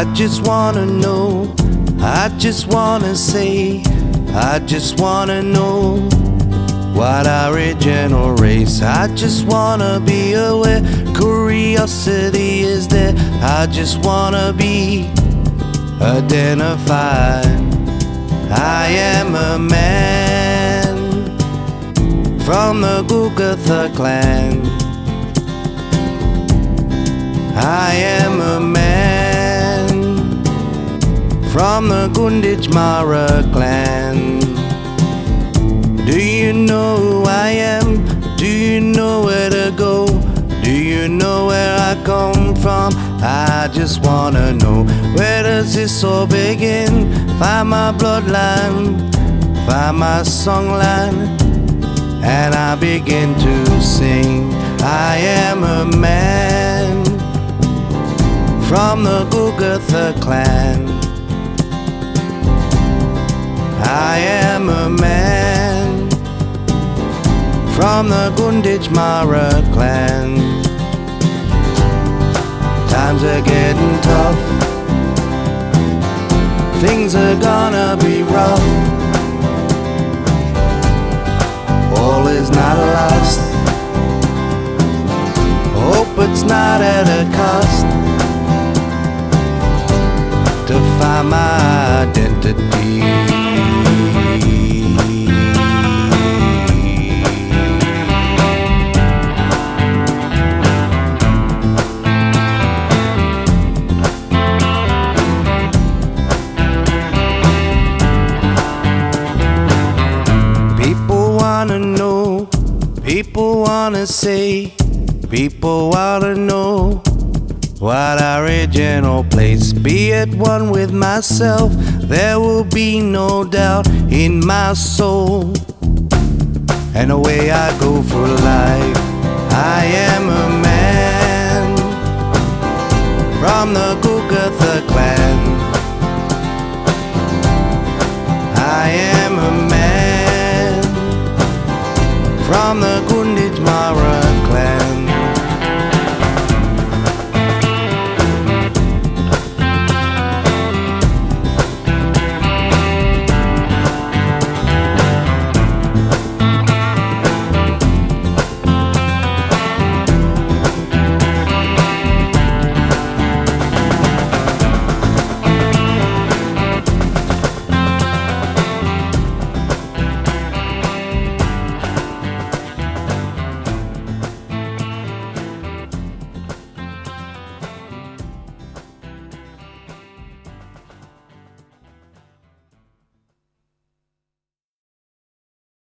I just wanna know, I just wanna say, I just wanna know what our original race. I just wanna be aware, curiosity is there. I just wanna be identified. I am a man from the Kookatha clan. I am from the Gunditjmara clan. Do you know who I am? Do you know where to go? Do you know where I come from? I just wanna know where does this all begin? Find my bloodline, find my songline, and I begin to sing. I am a man from the Kookatha clan. I am a man from the Gunditjmara clan. Times are getting tough, things are gonna be rough. All is not lost. Hope it's not at a cost to find my identity. People wanna see, people wanna know what original place. Be at one with myself, there will be no doubt in my soul. And away I go for life. from the Gunditjmara.